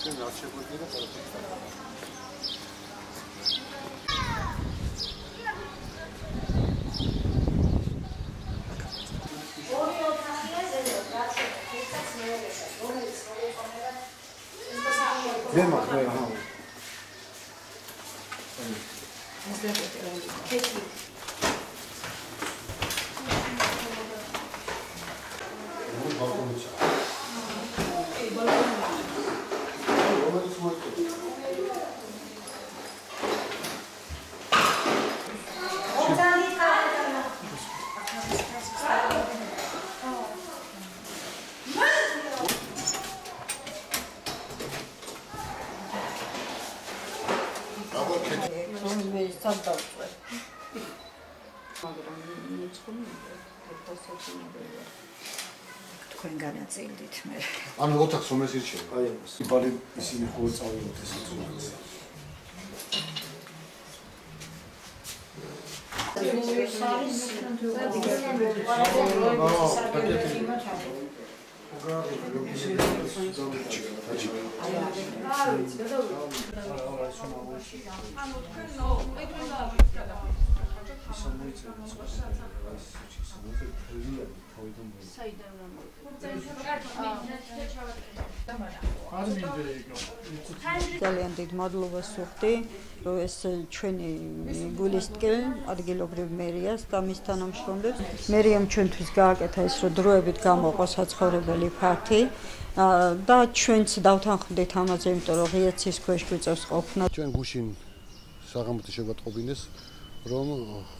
ჩვენ რა შეგვიძლია ყველაფერს მე მაქვს რა ეს და კეთილი მე სადავწე. მაგრამ მიწყობია დაფასებინებია. თქვენ განაწილდით მე. ანუ ოთახს რომ ეს ირჩევა. აი ამას. იბალი ისინი ხოლმე წავიღოთ ეს ინსტრუმენტი. ანუ თქვენ საიდან ძალიან დიდ მადლობას ვუხდი რომ ეს ჩვენი გულისტკენ ადგილობრივ მერიას და მის თანამშრომლებს მერიამ ჩვენთვის გააკეთა ეს რომ დროებით გამოყო საცხოვრებელი ფართი და ჩვენც დავთანხმდით ამაზე იმიტომ რომ ღიაცის ქვეშ გვიწევს ყოფნა. ჩვენ გუშინ საღამოთი შეგვატყობინეს რომ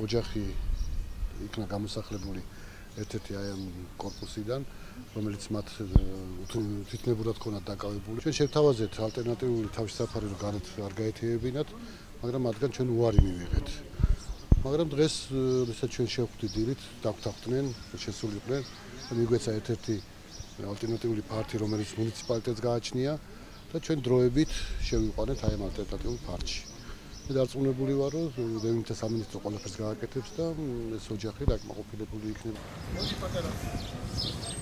ოჯახი იქნა გამოსახლებული ერთ-ერთი აი ამ კორპუსიდან რომელიც მათ თვითნებურად ქონათ დაკავებული. ჩვენ შევთავაზეთ ალტერნატიული თავშესაფარი რომ გარეთ არ გაეთეებინათ, მაგრამ მათგან ჩვენ უარი მივიღეთ. მაგრამ დღეს როდესაც ჩვენ შევხვდით დაგვთანხმდნენ, შესულიყვნენ მიგვეცა ერთ-ერთი ალტერნატიული პარტი, რომელიც მუნიციპალიტეტს გააჩნია და ჩვენ დროებით შევიყვანეთ აი ამ ალტერნატიულ პარტში. დარწმუნებული ვარ, რომ დევნითა სამინისტრო ყველაფერს გააკეთებს და ეს ოჯახი დაკმაყოფილებული იქნება. მოდი პატარა.